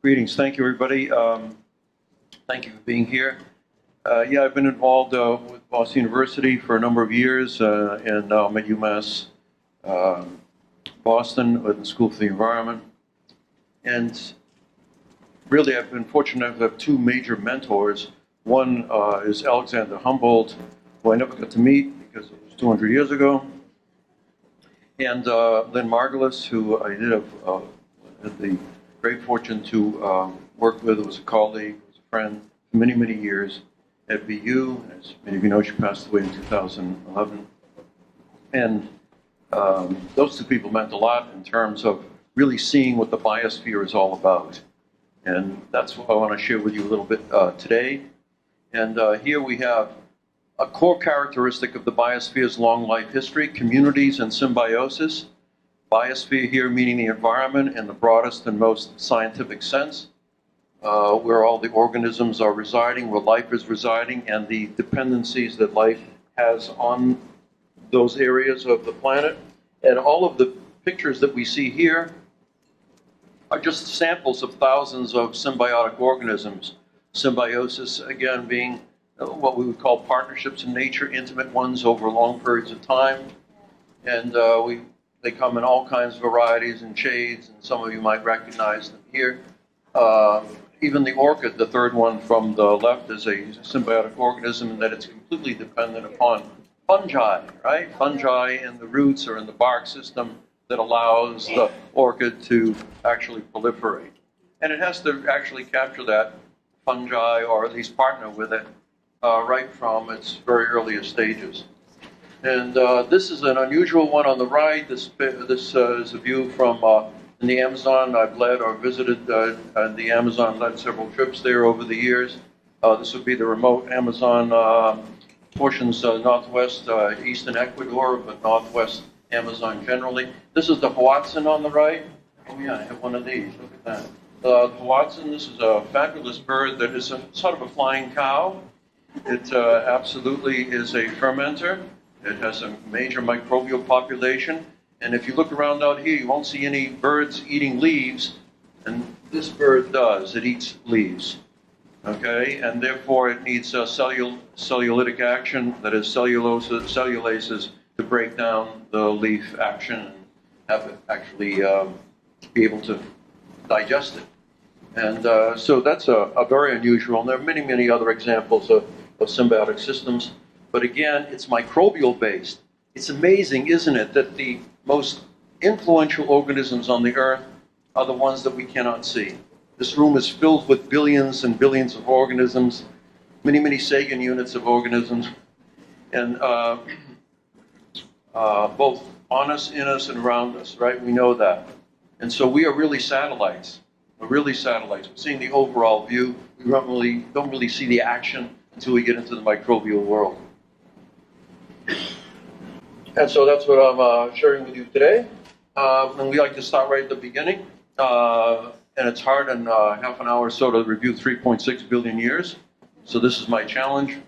Greetings. Thank you, everybody. Um, Thank you for being here. Uh, Yeah, I've been involved uh, with Boston University for a number of years, uh, and now I'm at UMass um, Boston with the School for the Environment. And really, I've been fortunate enough to have two major mentors. One uh, is Alexander Humboldt, who I never got to meet because it was 200 years ago. And uh, Lynn Margulis, who I did have had the great fortune to um, work with, was a colleague, was a friend for many, many years at BU. As many of you know, she passed away in 2011. And um, those two people meant a lot in terms of really seeing what the biosphere is all about. And that's what I want to share with you a little bit uh, today. And uh, here we have a core characteristic of the biosphere's long life history, communities and symbiosis. Biosphere here meaning the environment in the broadest and most scientific sense, uh, where all the organisms are residing, where life is residing, and the dependencies that life has on those areas of the planet. And all of the pictures that we see here are just samples of thousands of symbiotic organisms. Symbiosis, again, being uh, what we would call partnerships in nature, intimate ones over long periods of time. And uh, we, they come in all kinds of varieties and shades, and some of you might recognize them here. Uh, even the orchid, the third one from the left, is a symbiotic organism in that it's completely dependent upon fungi, right? Fungi in the roots or in the bark system that allows the orchid to actually proliferate. And it has to actually capture that fungi or at least partner with it uh, right from its very earliest stages. And uh, this is an unusual one on the right. This, this uh, is a view from uh, the Amazon. I've led or visited uh, uh, the Amazon, led several trips there over the years. this would be the remote Amazon portions northwest, eastern Ecuador, but northwest Amazon generally. This is the Hoatzin on the right. Oh yeah, I have one of these. Look at that. Uh, the Hoatzin, this is a fabulous bird that is a, sort of a flying cow. It uh, absolutely is a fermenter. It has a major microbial population. And if you look around out here, you won't see any birds eating leaves. And this bird does. It eats leaves. Okay? And therefore, it needs uh, cellul- cellulitic action, that is, celluloses, cellulases to break down the leaf action and have it actually um, be able to digest it. And uh, so that's a, a, very unusual, and there are many, many other examples of, of symbiotic systems. But again, it's microbial based. It's amazing, isn't it, that the most influential organisms on the earth are the ones that we cannot see. This room is filled with billions and billions of organisms, many, many Sagan units of organisms. And uh, uh, both on us, in us, and around us, right? We know that. And so we are really satellites. We're really satellites. We're seeing the overall view. We don't really, don't really see the action until we get into the microbial world. And so that's what I'm uh, sharing with you today. Uh, and we like to start right at the beginning. Uh, and it's hard in uh, half an hour or so to review 3.6 billion years. So this is my challenge.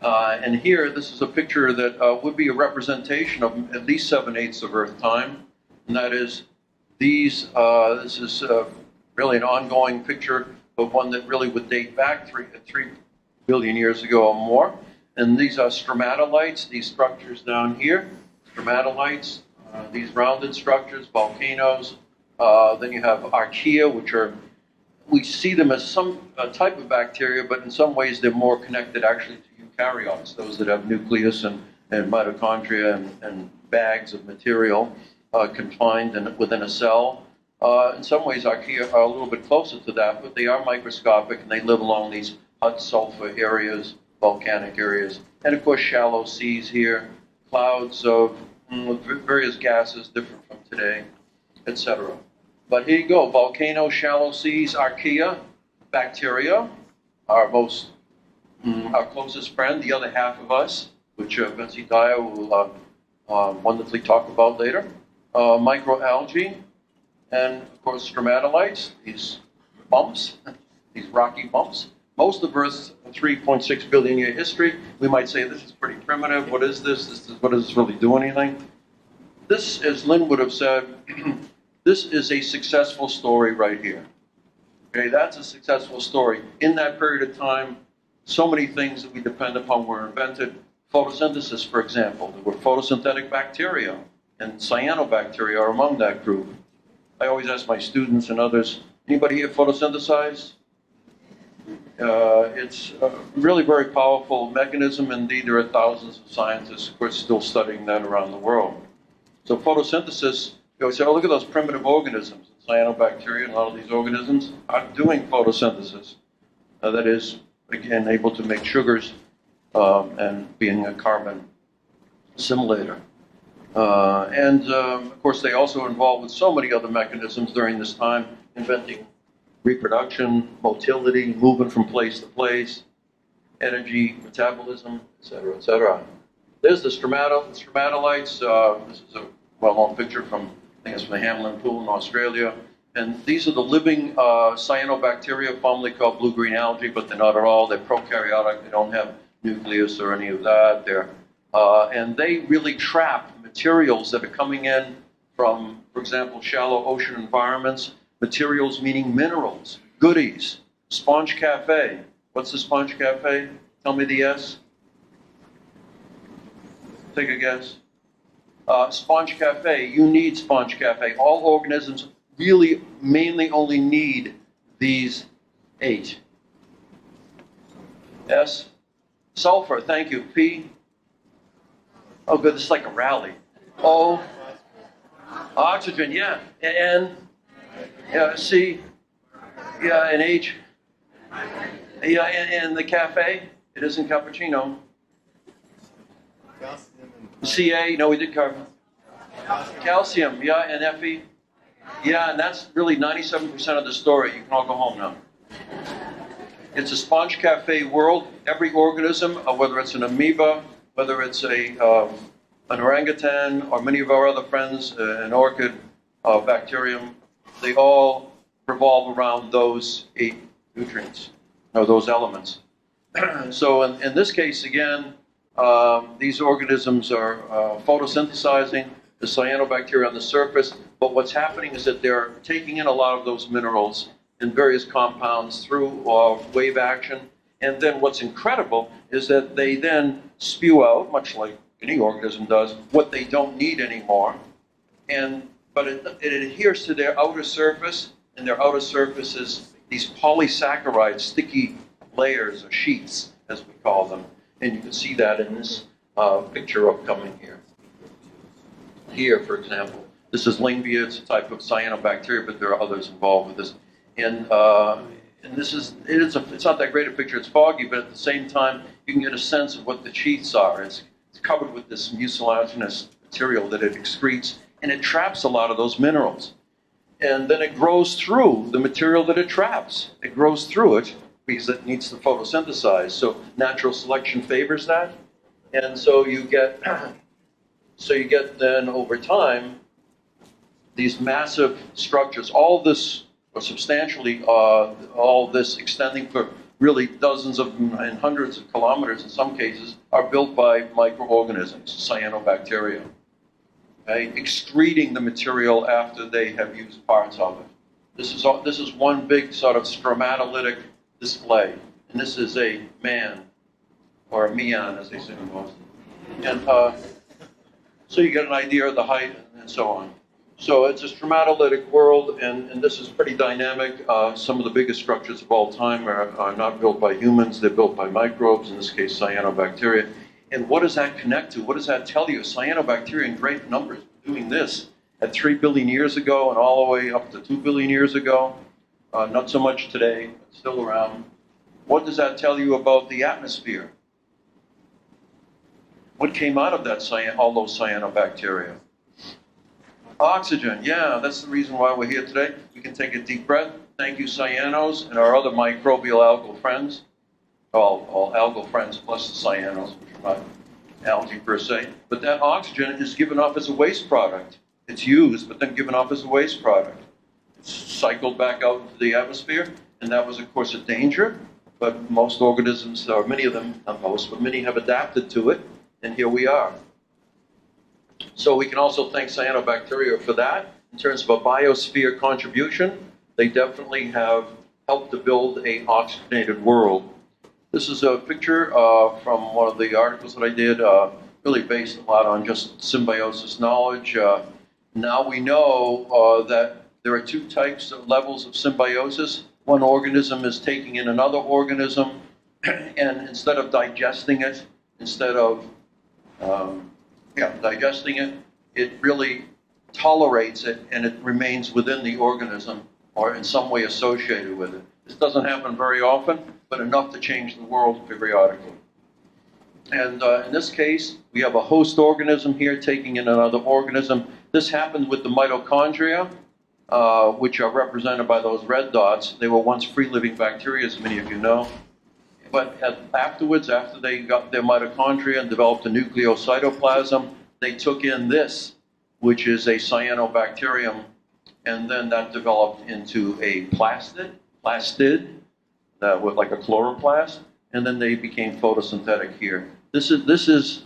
Uh, and here, this is a picture that uh, would be a representation of at least seven eighths of Earth time, and that is these. Uh, this is really an ongoing picture, but one that really would date back three three billion years ago or more. And these are stromatolites. These structures down here, stromatolites. Uh, these rounded structures, volcanoes. Uh, then you have archaea, which are we see them as some type of bacteria, but in some ways they're more connected actually to eukaryotes, those that have nucleus and, and mitochondria and, and bags of material uh, confined in, within a cell. Uh, in some ways, archaea are a little bit closer to that, but they are microscopic and they live along these hot sulfur areas, volcanic areas, and of course, shallow seas here, clouds of mm, various gases different from today, etc. But here you go volcano, shallow seas, archaea, bacteria, our most Mm, our closest friend, the other half of us, which uh, Betsey Dyer will uh, uh, wonderfully talk about later, uh, microalgae, and of course stromatolites, these bumps, these rocky bumps. Most of Earth's 3.6 billion year history, we might say this is pretty primitive. What is this? this is, what does this really do anything? This, as Lynn would have said, this is a successful story right here. Okay, that's a successful story. In that period of time, so many things that we depend upon were invented. Photosynthesis, for example, there were photosynthetic bacteria, and cyanobacteria are among that group. I always ask my students and others, anybody here photosynthesize? Uh, it's a really very powerful mechanism. Indeed, there are thousands of scientists, of course, still studying that around the world. So photosynthesis, you always say, oh, look at those primitive organisms. Cyanobacteria and a lot of these organisms are doing photosynthesis. Uh, that is, again, able to make sugars um, and being a carbon assimilator. Uh, and um, of course, they also involved with so many other mechanisms during this time, inventing reproduction, motility, movement from place to place, energy, metabolism, et cetera, et cetera. There's the stromatolites. Uh, this is a well-known picture from, I think it's from the Hamelin Pool in Australia. And these are the living uh, cyanobacteria, formerly called blue-green algae, but they're not at all. They're prokaryotic. They don't have nucleus or any of that. They're, uh, and they really trap materials that are coming in from, for example, shallow ocean environments Materials meaning minerals, goodies. Sponge Cafe. What's the Sponge Cafe? Tell me the S. Take a guess. Uh, sponge Cafe. You need Sponge Cafe. All organisms really mainly only need these eight. S. Sulfur. Thank you. P. Oh, good. This is like a rally. O. Oxygen. Yeah. N. Yeah, C, yeah, and H. Yeah, and, and the cafe, it isn't cappuccino. Calcium. CA, no, we did carbon. Calcium, yeah, and Fe. Yeah, and that's really 97% of the story. You can all go home now. It's a sponge cafe world. Every organism, uh, whether it's an amoeba, whether it's a um, an orangutan, or many of our other friends, uh, an orchid, uh, bacterium, they all revolve around those eight nutrients, or those elements. so in, in, this case, again, um, these organisms are uh, photosynthesizing the cyanobacteria on the surface, but what's happening is that they're taking in a lot of those minerals in various compounds through uh, wave action. And then what's incredible is that they then spew out, much like any organism does, what they don't need anymore. And but it, it adheres to their outer surface, and their outer surface is these polysaccharide sticky layers or sheets, as we call them. And you can see that in this uh, picture upcoming here. Here, for example, this is Lyngbya. It's a type of cyanobacteria, but there are others involved with this. And uh, and this is it is a, it's not that great a picture. It's foggy, but at the same time, you can get a sense of what the sheets are. It's, it's covered with this mucilaginous material that it excretes, and it traps a lot of those minerals. And then it grows through the material that it traps. It grows through it because it needs to photosynthesize. So natural selection favors that. And so you get so you get then over time these massive structures, all this or substantially uh, all this extending for really dozens of and hundreds of kilometers in some cases are built by microorganisms, cyanobacteria okay, excreting the material after they have used parts of it. This is, this is one big sort of stromatolitic display. And this is a man, or a meon, as they say in Boston. And uh, so you get an idea of the height and so on. So it's a stromatolitic world, and, and this is pretty dynamic. Uh, some of the biggest structures of all time are, are not built by humans, they're built by microbes, in this case, cyanobacteria. And what does that connect to? What does that tell you? Cyanobacteria in great numbers doing this at 3 billion years ago and all the way up to 2 billion years ago. Uh, not so much today, but still around. What does that tell you about the atmosphere? What came out of that cyan- all those cyanobacteria? Oxygen, yeah, that's the reason why we're here today. We can take a deep breath. Thank you, cyanos, and our other microbial algal friends. All, all algal friends plus the cyanos, not algae per se. But that oxygen is given off as a waste product. It's used, but then given off as a waste product. It's cycled back out into the atmosphere, and that was, of course, a danger. But most organisms, or many of them, not most, but many have adapted to it, and here we are. So we can also thank cyanobacteria for that. In terms of a biosphere contribution, they definitely have helped to build a oxygenated world. This is a picture uh, from one of the articles that I did, uh, really based a lot on just symbiosis knowledge. Uh, now we know uh, that there are two types of levels of symbiosis. One organism is taking in another organism, and instead of digesting it, instead of um, yeah, digesting it, it really tolerates it and it remains within the organism or in some way associated with it. This doesn't happen very often, but enough to change the world periodically. And uh, in this case, we have a host organism here taking in another organism. This happened with the mitochondria, uh, which are represented by those red dots. They were once free living bacteria, as many of you know. But at, afterwards, after they got their mitochondria and developed a nucleocytoplasm, they took in this, which is a cyanobacterium, and then that developed into a plastid, plastid, that was like a chloroplast, and then they became photosynthetic here. This is this is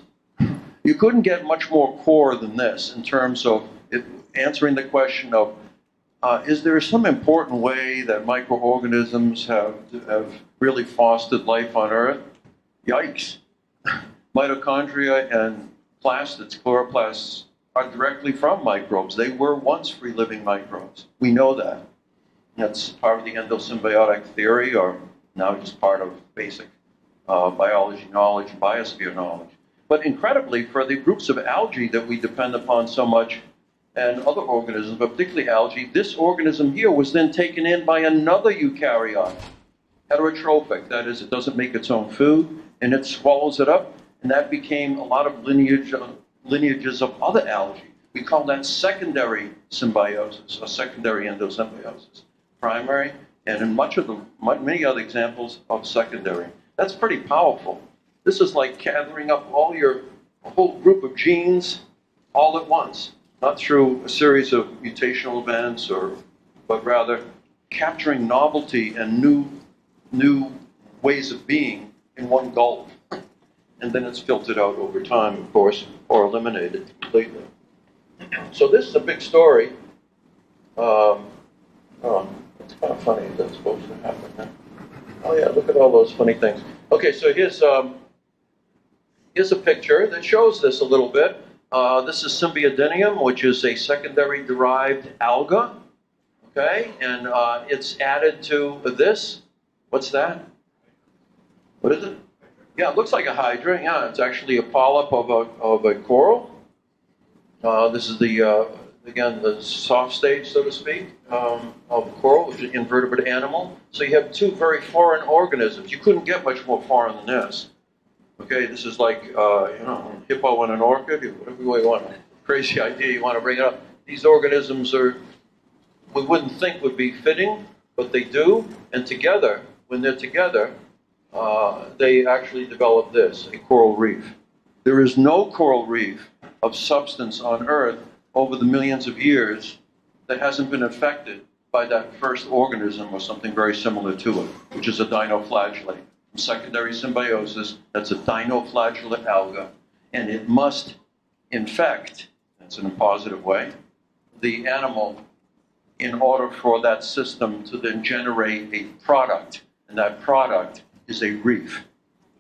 you couldn't get much more core than this in terms of it, answering the question of uh, is there some important way that microorganisms have have really fostered life on Earth? Yikes! Mitochondria and plastids, chloroplasts, are directly from microbes. They were once free living microbes. We know that. That's part of the endosymbiotic theory, or now just part of basic uh, biology knowledge, biosphere knowledge. But incredibly, for the groups of algae that we depend upon so much, and other organisms, but particularly algae, this organism here was then taken in by another eukaryote, heterotrophic. That is, it doesn't make its own food, and it swallows it up, and that became a lot of lineage, lineages of other algae. We call that secondary symbiosis, or secondary endosymbiosis. Primary, and in much of the many other examples of secondary. That's pretty powerful. This is like gathering up all your whole group of genes all at once, not through a series of mutational events or but rather capturing novelty and new new ways of being in one gulp. And then it's filtered out over time, of course, or eliminated completely. So this is a big story. Um, oh, it's kind of funny that's supposed to happen. Huh? Oh yeah, look at all those funny things. Okay, so here's um, here's a picture that shows this a little bit. Uh, this is Symbiodinium, which is a secondary derived alga. Okay, and uh, it's added to this. What's that? What is it? Yeah, it looks like a hydra. Yeah, it's actually a polyp of a, of a coral. Uh, this is the, uh, again, the soft stage, so to speak, um, of coral, which is an invertebrate animal. So you have two very foreign organisms. You couldn't get much more foreign than this. Okay, this is like, uh, you know, hippo and an orchid, or whatever way you want. Crazy idea you want to bring it up. These organisms are, we wouldn't think would be fitting, but they do. And together, when they're together, uh, they actually develop this, a coral reef. There is no coral reef of substance on Earth over the millions of years that hasn't been affected by that first organism or something very similar to it, which is a dinoflagellate. From secondary symbiosis, that's a dinoflagellate alga, and it must infect, that's in a positive way, the animal in order for that system to then generate a product, and that product is a reef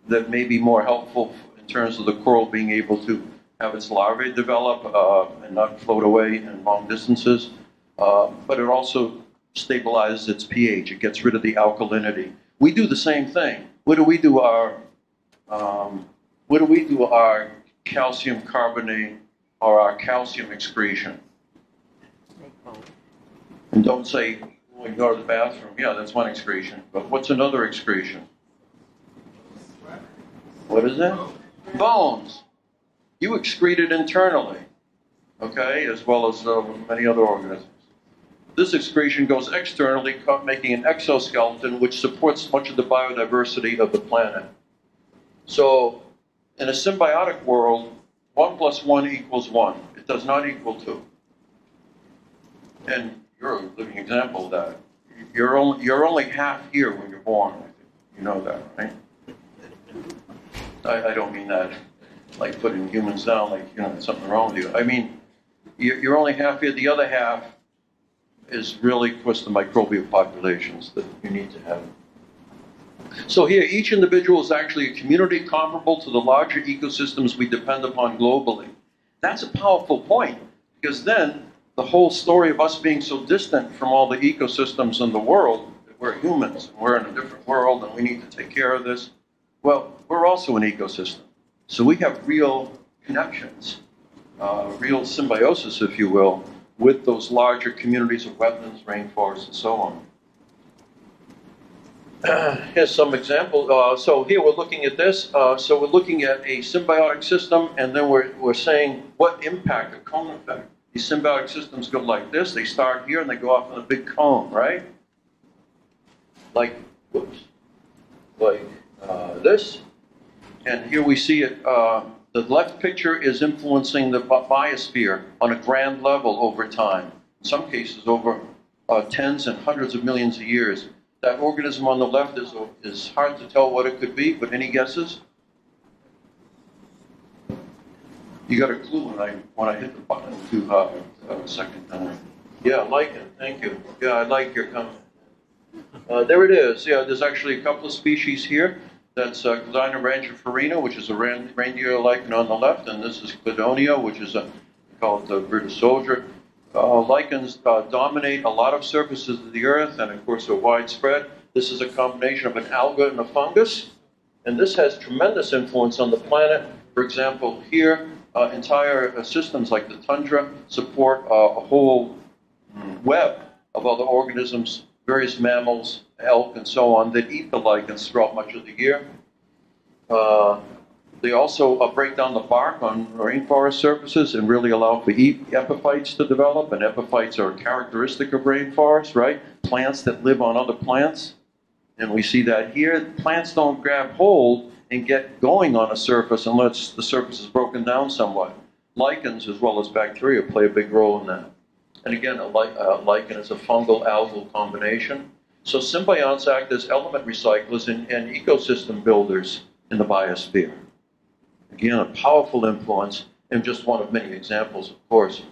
that may be more helpful in terms of the coral being able to have its larvae develop uh, and not float away in long distances. Uh, but it also stabilizes its pH. It gets rid of the alkalinity. We do the same thing. What do we do our um, what do we do our calcium carbonate or our calcium excretion? And don't say when you go to the bathroom, yeah, that's one excretion. But what's another excretion? What is it? Bones. You excrete it internally, okay, as well as uh, many other organisms. This excretion goes externally, making an exoskeleton which supports much of the biodiversity of the planet. So, in a symbiotic world, 1 plus 1 equals 1. It does not equal 2. And you're a living example of that. You're only, you're only half here when you're born. You know that, right? I, I don't mean that like putting humans down, like, you know, something wrong with you. I mean, you're, you're only half here, the other half, is really, of course, the microbial populations that you need to have. So here, each individual is actually a community comparable to the larger ecosystems we depend upon globally. That's a powerful point, because then the whole story of us being so distant from all the ecosystems in the world, that we're humans, and we're in a different world, and we need to take care of this, well, we're also an ecosystem. So we have real connections, uh, real symbiosis, if you will, with those larger communities of wetlands, rainforests, and so on. here's some examples. Uh, so here we're looking at this. Uh, so we're looking at a symbiotic system, and then we're, we're saying what impact, a cone effect. These symbiotic systems go like this. They start here and they go off in a big cone, right? Like, whoops, like uh, this. And here we see it. Uh, the left picture is influencing the biosphere on a grand level over time. In some cases, over uh, tens and hundreds of millions of years. That organism on the left is, is hard to tell what it could be, but any guesses? You got a clue when I when I hit the button too hard uh, second time. Yeah, I like it. Thank you. Yeah, I like your comment. Uh, there it is. Yeah, there's actually a couple of species here. That's uh, Cladina farina, which is a reindeer lichen on the left, and this is Cladonia, which is a called the British soldier. Uh, lichens uh, dominate a lot of surfaces of the earth and, of course, are widespread. This is a combination of an alga and a fungus, and this has tremendous influence on the planet. For example, here, uh, entire uh, systems like the tundra support uh, a whole web of other organisms, various mammals, elk, and so on, that eat the lichens throughout much of the year. Uh, they also uh, break down the bark on rainforest surfaces and really allow for epiphytes to develop. And epiphytes are characteristic of rainforests, right? Plants that live on other plants. And we see that here. Plants don't grab hold and get going on a surface unless the surface is broken down somewhat. Lichens, as well as bacteria, play a big role in that. And again, a, lichen is a fungal algal combination. So symbionts act as element recyclers and, and ecosystem builders in the biosphere. Again, a powerful influence, and just one of many examples, of course.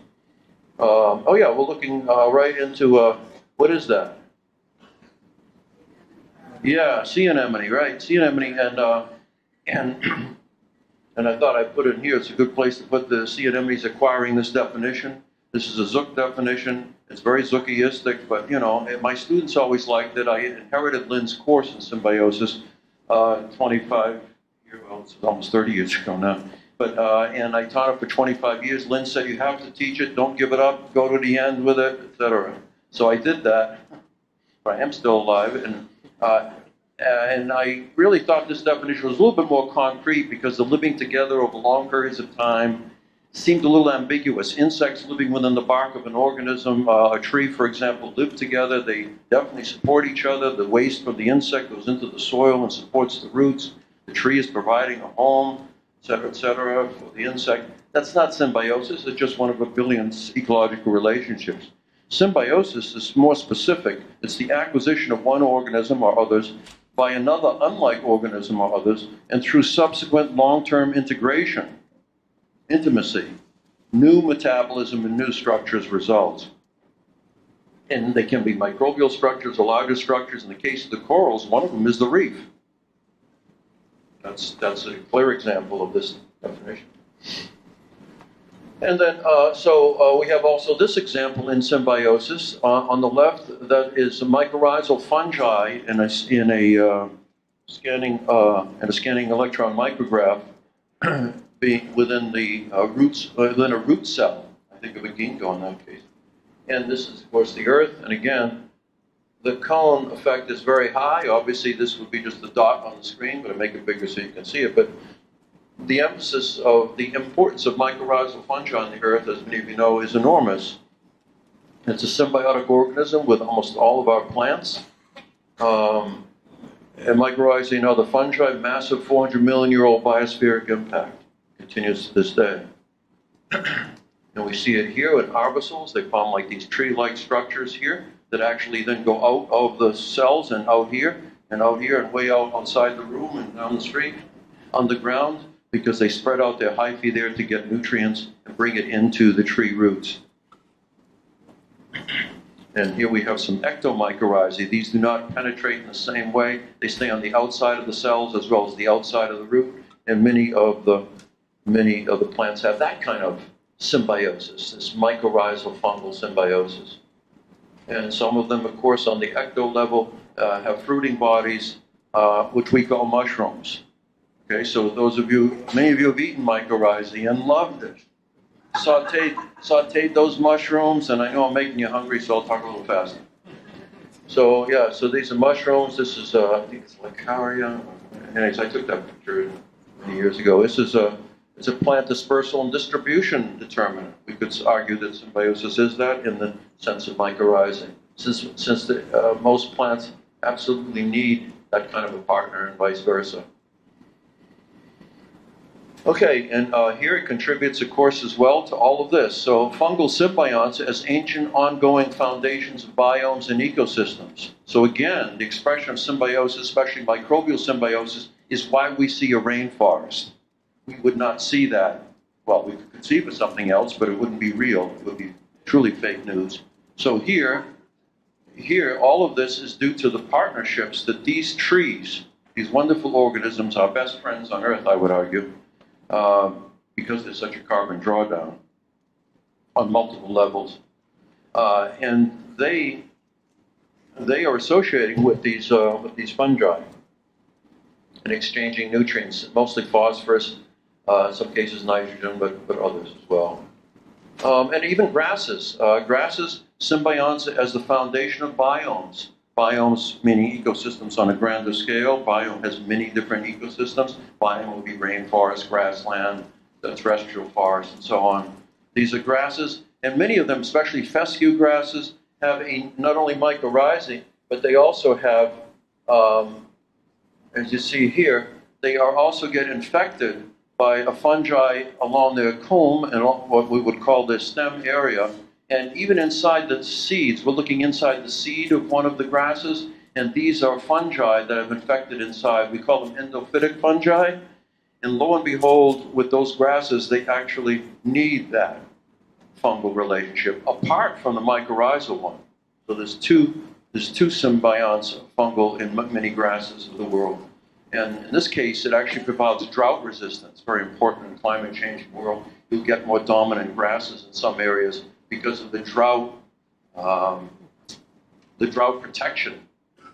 Um, oh yeah, we're looking uh, right into uh, what is that? Yeah, sea anemone, right? Sea anemone, and uh, and and I thought I'd put it in here. It's a good place to put the sea anemones acquiring this definition. This is a Zook definition. It's very Zookeistic, but you know, my students always liked it. I inherited Lynn's course in symbiosis uh, 25 well, it's almost 30 years ago now. But, uh, and I taught it for 25 years. Lynn said, you have to teach it, don't give it up, go to the end with it, etc. So I did that. I am still alive. And, uh, and I really thought this definition was a little bit more concrete because the living together over long periods of time seemed a little ambiguous. Insects living within the bark of an organism, uh, a tree, for example, live together. They definitely support each other. The waste from the insect goes into the soil and supports the roots. The tree is providing a home, et cetera, et cetera, for the insect. That's not symbiosis, it's just one of a billion ecological relationships. Symbiosis is more specific. It's the acquisition of one organism or others by another unlike organism or others, and through subsequent long term integration, intimacy, new metabolism and new structures result. And they can be microbial structures or larger structures. In the case of the corals, one of them is the reef. That's, that's a clear example of this definition. And then, uh, so uh, we have also this example in symbiosis. Uh, on the left, that is a mycorrhizal fungi in a, in a uh, scanning uh, in a scanning electron micrograph being within the uh, roots within a root cell. I think of a ginkgo in that case. And this is, of course, the Earth. And again, the cone effect is very high. Obviously, this would be just the dot on the screen, but I make it bigger so you can see it. But the emphasis of the importance of mycorrhizal fungi on the earth, as many of you know, is enormous. It's a symbiotic organism with almost all of our plants. Um, and mycorrhizae other fungi, massive 400 million year old biospheric impact, continues to this day. and we see it here with arbuscules. They form like these tree like structures here that actually then go out of the cells and out here and out here and way out outside the room and down the street on the ground because they spread out their hyphae there to get nutrients and bring it into the tree roots. And here we have some ectomycorrhizae. These do not penetrate in the same way. They stay on the outside of the cells as well as the outside of the root. And many of the many of the plants have that kind of symbiosis, this mycorrhizal fungal symbiosis. And some of them, of course, on the ecto level, uh, have fruiting bodies, uh, which we call mushrooms. Okay, so those of you, many of you have eaten mycorrhizae and loved it. Sauteed, sauteed those mushrooms, and I know I'm making you hungry, so I'll talk a little faster. So yeah, so these are mushrooms. This is, uh, I think it's Leucaria. Anyways, I took that picture many years ago. This is a it's a plant dispersal and distribution determinant. We could argue that symbiosis is that in the sense of mycorrhizae, since, since the, uh, most plants absolutely need that kind of a partner and vice versa. Okay, and uh, here it contributes, of course, as well to all of this. So, fungal symbionts as ancient ongoing foundations of biomes and ecosystems. So, again, the expression of symbiosis, especially microbial symbiosis, is why we see a rainforest we would not see that. Well, we could conceive of something else, but it wouldn't be real. It would be truly fake news. So here, here, all of this is due to the partnerships that these trees, these wonderful organisms, our best friends on Earth, I would argue, uh, because there's such a carbon drawdown on multiple levels, uh, and they they are associating with these uh, with these fungi and exchanging nutrients, mostly phosphorus uh, in some cases nitrogen, but, but others as well. Um, and even grasses. Uh, grasses, symbionts as the foundation of biomes. Biomes meaning ecosystems on a grander scale. Biome has many different ecosystems. Biome would be rainforest, grassland, terrestrial forest, and so on. These are grasses, and many of them, especially fescue grasses, have a, not only mycorrhizae, but they also have, um, as you see here, they are also get infected by a fungi along their culm and what we would call their stem area. And even inside the seeds, we're looking inside the seed of one of the grasses, and these are fungi that have infected inside. We call them endophytic fungi. And lo and behold, with those grasses, they actually need that fungal relationship apart from the mycorrhizal one. So there's two, there's two symbionts fungal in many grasses of the world. And in this case, it actually provides drought resistance, very important in climate changing world. You'll get more dominant grasses in some areas because of the drought, um, the drought protection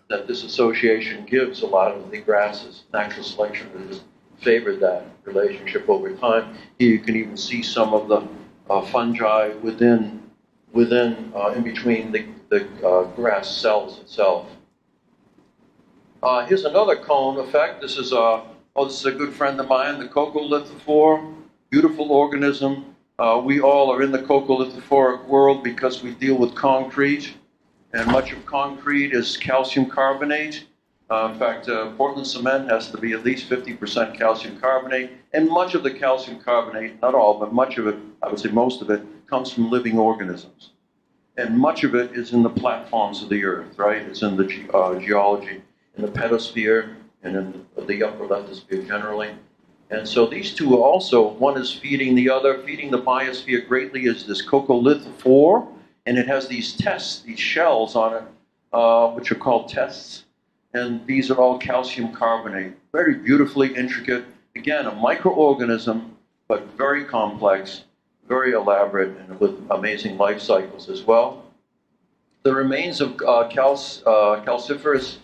that this association gives a lot of the grasses. Natural selection has favored that relationship over time. Here you can even see some of the uh, fungi within, within uh, in between the, the uh, grass cells itself. Uh, here's another cone effect. This is a, oh, this is a good friend of mine, the coccolithophore, beautiful organism. Uh, we all are in the coccolithophoric world because we deal with concrete, and much of concrete is calcium carbonate. Uh, in fact, uh, Portland cement has to be at least 50% calcium carbonate, and much of the calcium carbonate, not all, but much of it, I would say most of it, comes from living organisms. And much of it is in the platforms of the earth, right? It's in the ge- uh, geology in the pedosphere and in the upper lithosphere generally. And so these two also, one is feeding the other. Feeding the biosphere greatly is this coccolithophore, and it has these tests, these shells on it, uh, which are called tests. And these are all calcium carbonate. Very beautifully intricate. Again, a microorganism, but very complex, very elaborate, and with amazing life cycles as well. The remains of uh, uh, calciferous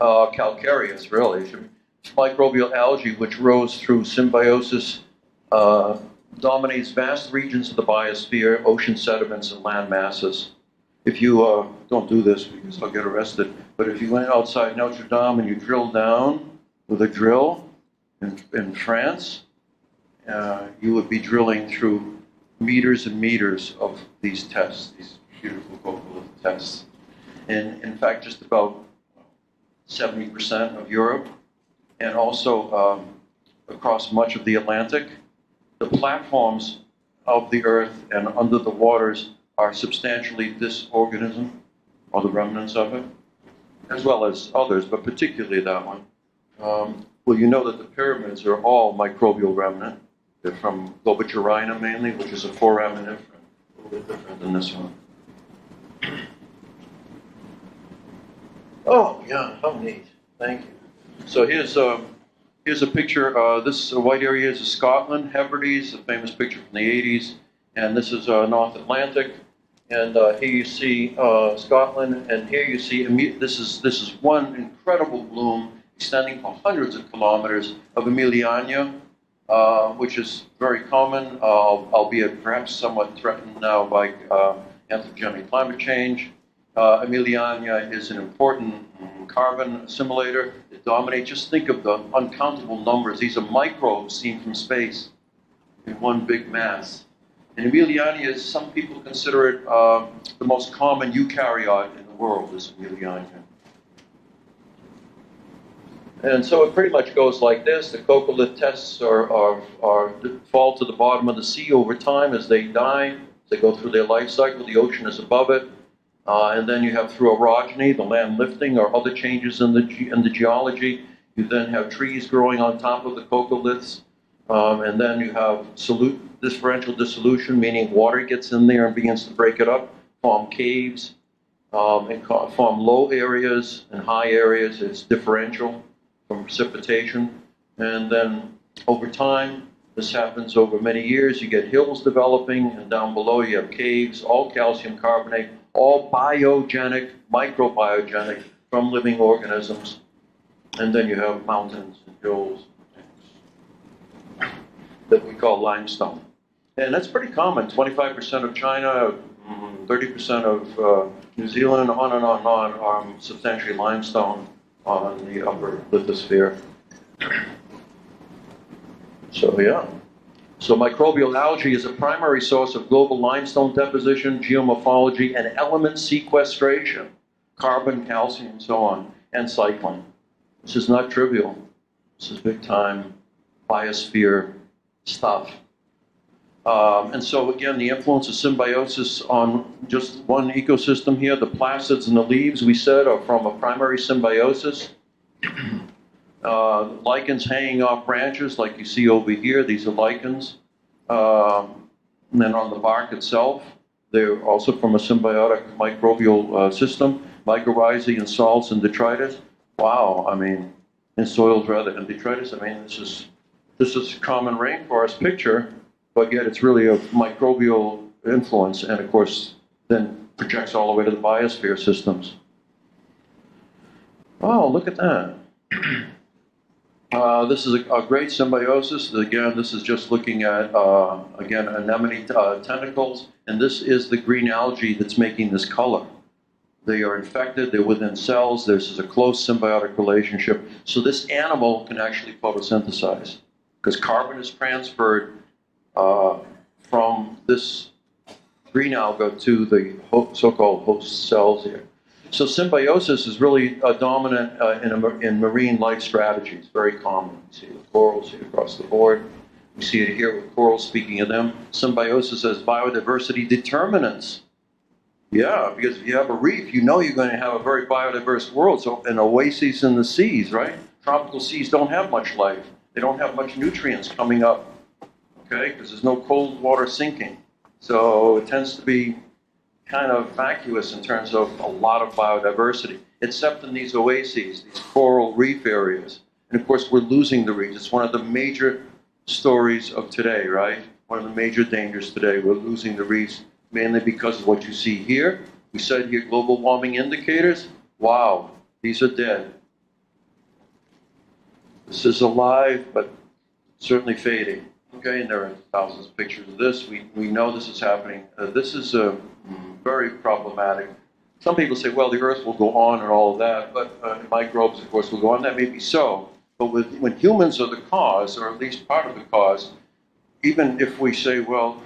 uh, calcareous, really, microbial algae, which rose through symbiosis, uh, dominates vast regions of the biosphere, ocean sediments, and land masses. If you uh, don't do this because I'll get arrested, but if you went outside Notre Dame and you drilled down with a drill in, in France, uh, you would be drilling through meters and meters of these tests, these beautiful cocoa tests. And in fact, just about 70% of Europe, and also um, across much of the Atlantic. The platforms of the Earth and under the waters are substantially this organism, or the remnants of it, as well as others, but particularly that one. Um, well, you know that the pyramids are all microbial remnant. They're from Globigerina mainly, which is a foraminifera, a little bit different than this one. Oh, yeah, how neat. Thank you. So here's, uh, here's a picture. Uh, this white area is Scotland, Hebrides, a famous picture from the 80s. And this is uh, North Atlantic. And uh, here you see uh, Scotland, and here you see this is this is one incredible bloom extending for hundreds of kilometers of Emiliania, uh, which is very common, uh, albeit perhaps somewhat threatened now by anthropogenic climate change. Uh, Emiliania is an important carbon assimilator. It dominates. Just think of the uncountable numbers. These are microbes seen from space in one big mass. And Emiliania is, some people consider it uh, the most common eukaryote in the world, is Emiliania. And so it pretty much goes like this. The coccolith tests are, are, are, fall to the bottom of the sea over time as they die. As They go through their life cycle. The ocean is above it. Uh, and then you have through orogeny, the land lifting, or other changes in the, in the geology. You then have trees growing on top of the coccoliths. Um, and then you have solute, differential dissolution, meaning water gets in there and begins to break it up, form caves, um, and form low areas and high areas. It's differential from precipitation. And then over time, this happens over many years. You get hills developing, and down below you have caves, all calcium carbonate, all biogenic, microbiogenic from living organisms. And then you have mountains and hills that we call limestone. And that's pretty common 25% of China, 30% mm, of uh, New Zealand, on and on and on, are substantially limestone on the upper lithosphere. So, yeah. So, microbial algae is a primary source of global limestone deposition, geomorphology, and element sequestration carbon, calcium, and so on, and cycling. This is not trivial. This is big time biosphere stuff. Um, and so again, the influence of symbiosis on just one ecosystem here, the plastids and the leaves we said are from a primary symbiosis. Uh, lichens hanging off branches like you see over here, these are lichens. Um, and then on the bark itself, they're also from a symbiotic microbial uh, system, mycorrhizae and salts and detritus. Wow, I mean, in soils rather than detritus, I mean, this is this is a common rainforest picture, but yet it's really a microbial influence, and of course, then projects all the way to the biosphere systems. Wow, look at that. Uh, this is a, a, great symbiosis. Again, this is just looking at, uh, again, anemone uh, tentacles, and this is the green algae that's making this color. They are infected, they're within cells, this is a close symbiotic relationship. So this animal can actually photosynthesize because carbon is transferred uh, from this green alga to the so-called host cells here. So symbiosis is really a dominant uh, in, a, in marine life strategies, very common. You see the corals here across the board. We see it here with corals, speaking of them. Symbiosis as biodiversity determinants. Yeah, because if you have a reef, you know you're going to have a very biodiverse world. So, an oases in the seas, right? Tropical seas don't have much life. They don't have much nutrients coming up, okay, because there's no cold water sinking. So it tends to be kind of vacuous in terms of a lot of biodiversity, except in these oases, these coral reef areas. And of course, we're losing the reefs. It's one of the major stories of today, right? One of the major dangers today. We're losing the reefs mainly because of what you see here. We said here global warming indicators. Wow, these are dead. This is alive, but certainly fading. Okay, and there are thousands of pictures of this. We, we know this is happening. Uh, this is uh, very problematic. Some people say, well, the Earth will go on and all of that, but uh, microbes, of course, will go on. That may be so. But with, when humans are the cause, or at least part of the cause, even if we say, well,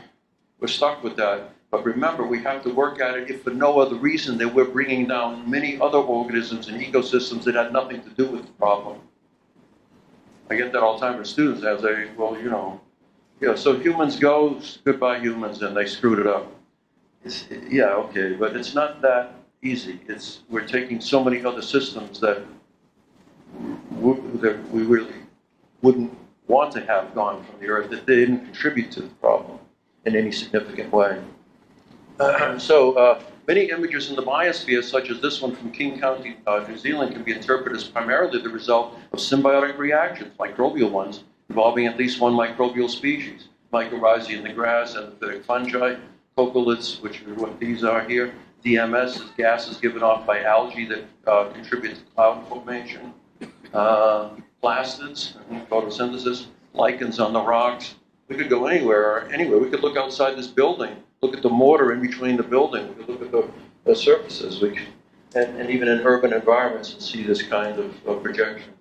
we're stuck with that, but remember, we have to work at it if for no other reason that we're bringing down many other organisms and ecosystems that had nothing to do with the problem. I get that all the time from students as they, well, you know, yeah, so humans go, goodbye humans, and they screwed it up. It's, yeah, okay, but it's not that easy. It's we're taking so many other systems that that we really wouldn't want to have gone from the earth that they didn't contribute to the problem in any significant way. Uh, so uh, Many images in the biosphere, such as this one from King County, uh, New Zealand, can be interpreted as primarily the result of symbiotic reactions, microbial ones, involving at least one microbial species. Mycorrhizae in the grass, epiphytic fungi, coccoliths, which are what these are here. DMS is gases given off by algae that uh, contribute to cloud formation. Uh, plastids, photosynthesis, lichens on the rocks. We could go anywhere, anywhere. We could look outside this building, look at the mortar in between the building. We could look at the, the surfaces. We and, and even in urban environments and see this kind of, of projection.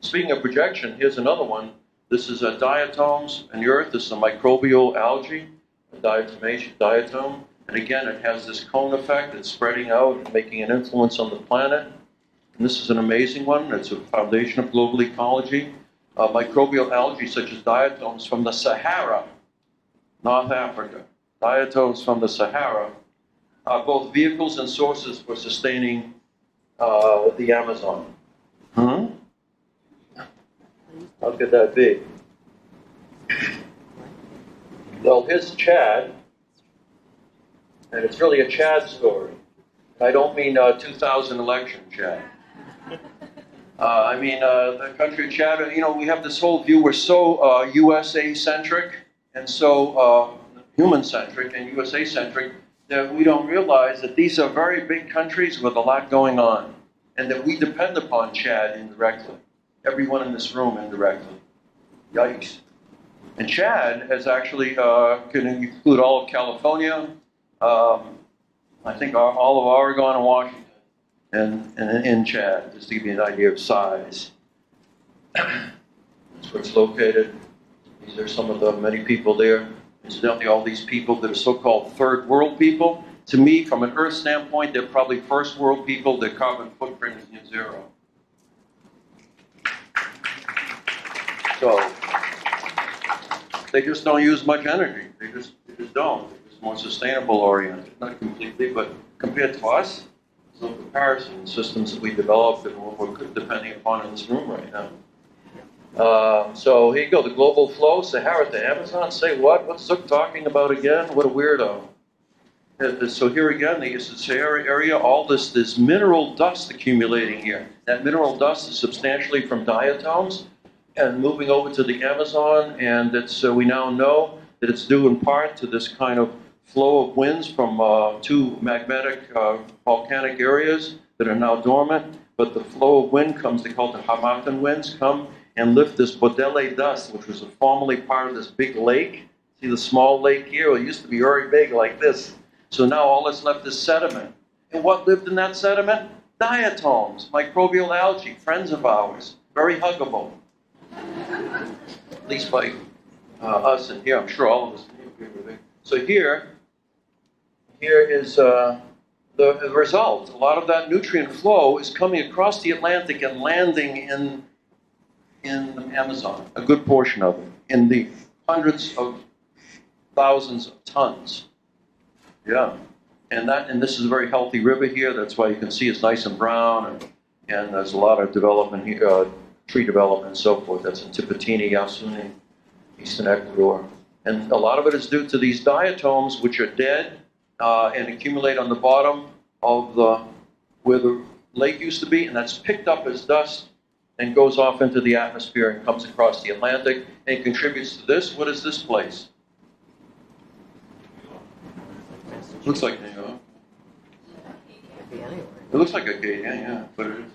Speaking of projection, here's another one. This is a diatoms in the earth. This is a microbial algae, a diatomation, diatom. And again, it has this cone effect. It's spreading out and making an influence on the planet. And this is an amazing one. It's a foundation of global ecology. Uh, microbial algae such as diatoms from the Sahara, North Africa. Diatoms from the Sahara are both vehicles and sources for sustaining uh, the Amazon. Hmm? How could that be? Well, his Chad, and it's really a Chad story. I don't mean uh, 2000 election Chad. Uh, I mean, uh, the country of Chad, you know, we have this whole view, we're so uh, USA centric and so uh, human centric and USA centric that we don't realize that these are very big countries with a lot going on and that we depend upon Chad indirectly. Everyone in this room indirectly. Yikes. And Chad has actually, uh, can include all of California, um, I think all of Oregon and Washington and, and in Chad, just to give you an idea of size. That's where it's located. These are some of the many people there. Incidentally, all these people that are so-called third world people, to me, from an Earth standpoint, they're probably first world people. Their carbon footprint is near zero. So they just don't use much energy. They just, they just don't. They're more sustainable oriented. Not completely, but compared to us, no comparison systems that we developed and what we're depending upon in this room right now. Uh, so here you go, the global flow, Sahara to Amazon. Say what? What's Zook talking about again? What a weirdo. Uh, so here again, the Sahara area, all this, this mineral dust accumulating here. That mineral dust is substantially from diatoms and moving over to the Amazon, and it's, uh, we now know that it's due in part to this kind of flow of winds from uh, two magmatic uh, volcanic areas that are now dormant. But the flow of wind comes, they call it the Harmattan winds, come and lift this Bodele dust, which was formerly part of this big lake. See the small lake here? It used to be very big like this. So now all that's left is sediment. And what lived in that sediment? Diatoms, microbial algae, friends of ours, very huggable. At least by uh, us and here, I'm sure all of us. So here, here is uh, the, result. A lot of that nutrient flow is coming across the Atlantic and landing in, in the Amazon, a good portion of it, in the hundreds of thousands of tons. Yeah. And that and this is a very healthy river here. That's why you can see it's nice and brown, and, and there's a lot of development here, uh, tree development and so forth. That's in Tiputini, Yasuni, eastern Ecuador. And a lot of it is due to these diatoms, which are dead uh, and accumulate on the bottom of the where the lake used to be, and that's picked up as dust and goes off into the atmosphere and comes across the Atlantic and contributes to this. What is this place? Looks like New York. It looks like Acadia, yeah, but it is.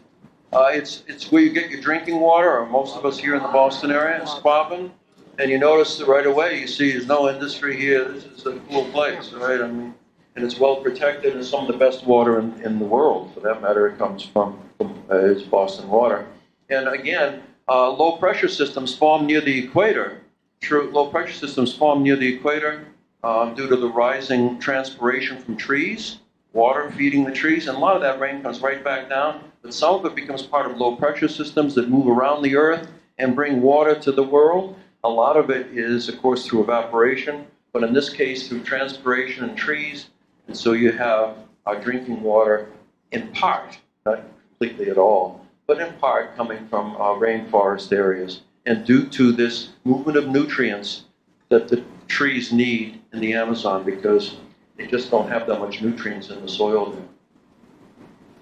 Uh, it's it's where you get your drinking water, or most of us here in the Boston area, Quabbin. And you notice that right away, you see there's no industry here. This is a cool place, right? I mean, and it's well protected and some of the best water in, in the world. For that matter, it comes from, from uh, it's Boston water. And again, uh, low pressure systems form near the equator. True, low pressure systems form near the equator um, due to the rising transpiration from trees, water feeding the trees, and a lot of that rain comes right back down. But some of it becomes part of low pressure systems that move around the earth and bring water to the world. A lot of it is, of course, through evaporation, but in this case, through transpiration and trees and so you have our drinking water in part, not completely at all, but in part coming from our rainforest areas. And due to this movement of nutrients that the trees need in the Amazon, because They just don't have that much nutrients in the soil there.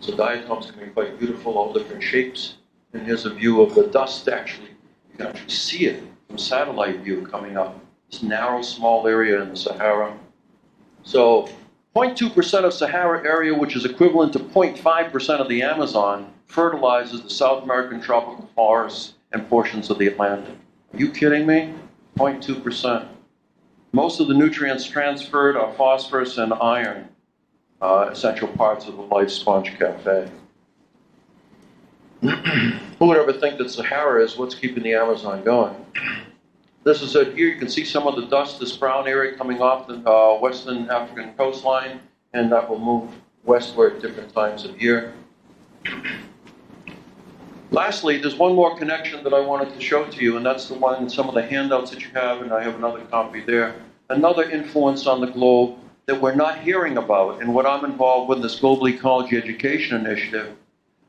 So diatoms can be quite beautiful, all different shapes. And here's a view of the dust actually. You can actually see it from satellite view coming up. This narrow, small area in the Sahara. So 0.2% of Sahara area, which is equivalent to 0.5% of the Amazon, fertilizes the South American tropical forests and portions of the Atlantic. Are you kidding me? 0.2%. Most of the nutrients transferred are phosphorus and iron, uh, essential parts of the Life Sponge Cafe. Who would ever think that Sahara is what's keeping the Amazon going? This is it here. You can see some of the dust, this brown area coming off the uh, western African coastline, and that will move westward at different times of year. Lastly, there's one more connection that I wanted to show to you, and that's the one in some of the handouts that you have, and I have another copy there. Another influence on the globe that we're not hearing about, and what I'm involved with this Global Ecology Education Initiative,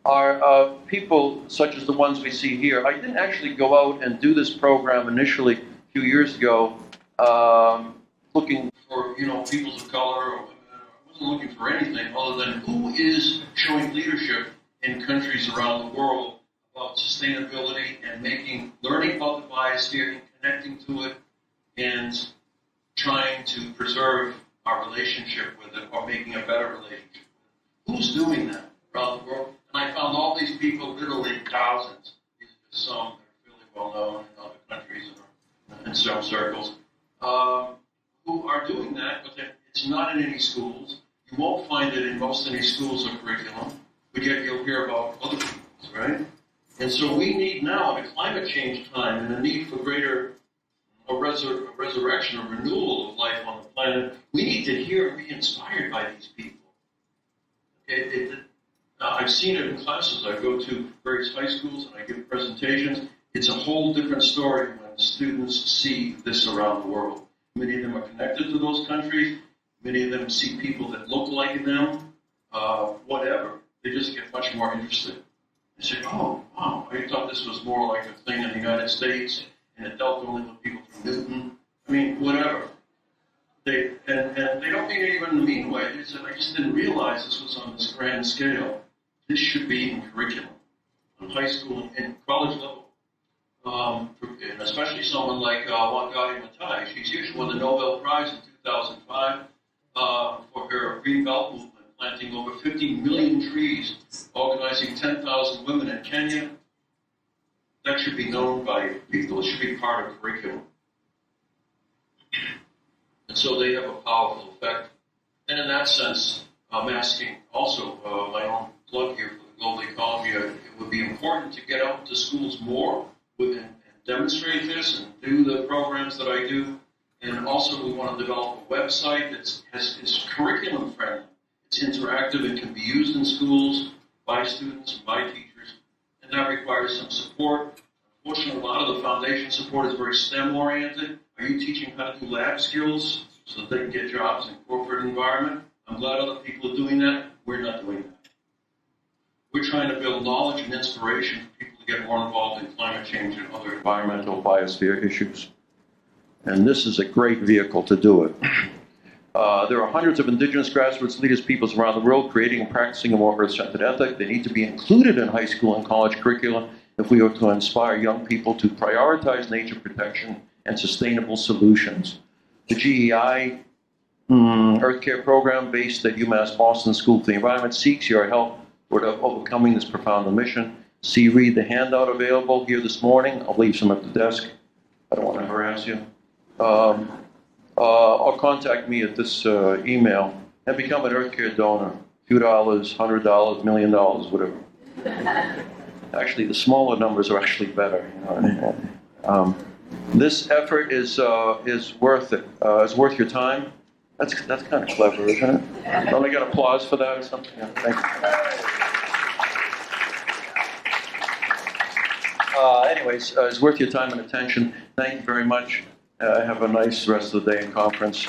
are uh, people such as the ones we see here. I didn't actually go out and do this program initially a few years ago, um, looking for you know peoples of color. Or, I wasn't looking for anything other than who is showing leadership in countries around the world about sustainability and making, learning about the biosphere and connecting to it and trying to preserve our relationship with it or making a better relationship. Who's doing that around the world? And I found all these people, literally thousands, these are just some that are really well known in other countries or in some circles, um, who are doing that, but it's not in any schools. You won't find it in most any schools or curriculum, but yet you'll hear about other people's, right? And so we need now, in a climate change time, and a need for greater a, resur- a resurrection, a renewal of life on the planet, we need to hear and be inspired by these people. It, it, uh, I've seen it in classes. I go to various high schools and I give presentations. It's a whole different story when students see this around the world. Many of them are connected to those countries. Many of them see people that look like them. Uh, whatever. They just get much more interested. They say, oh, wow, I thought this was more like a thing in the United States and it dealt only with people from Newton. I mean, whatever. They, and, and they don't mean even in a mean way. They said, I just didn't realize this was on this grand scale. This should be in curriculum, in high school and college level. Um, and especially someone like uh, Wangari Maathai. She's. She won the Nobel Prize in 2005 uh, for her Green Belt movement planting over 50 million trees, organizing 10,000 women in Kenya. That should be known by people. It should be part of curriculum. And so they have a powerful effect. And in that sense, I'm asking also uh, my own plug here for the global ecology. It would be important to get out to schools more with, and, demonstrate this and do the programs that I do. And also, we want to develop a website that has is curriculum friendly it's interactive and can be used in schools by students and by teachers, and that requires some support. Unfortunately, a lot of the foundation support is very STEM oriented. Are you teaching how to do lab skills so that they can get jobs in corporate environment? I'm glad other people are doing that. We're not doing that. We're trying to build knowledge and inspiration for people to get more involved in climate change and other environmental biosphere issues. And this is a great vehicle to do it. Uh, there are hundreds of indigenous grassroots leaders, peoples around the world creating and practicing a more earth-centered ethic. They need to be included in high school and college curricula if we are to inspire young people to prioritize nature protection and sustainable solutions. The GEEI mm, Earth Care Program, based at UMass Boston School for the Environment, seeks your help toward overcoming this profound mission. See, read the handout available here this morning. I'll leave some at the desk. I don't want to harass you. Um, or contact me at this uh, email and become an Earth Care donor. Few dollars, hundred dollars, million dollars, whatever. actually, the smaller numbers are actually better. You know? um, this effort is uh, is worth it. Uh, it's worth your time. That's that's kind of clever, isn't it? Don't I get applause for that or something? Yeah, thank you. Uh, anyways, uh, it's worth your time and attention. Thank you very much. Uh, have a nice rest of the day in conference.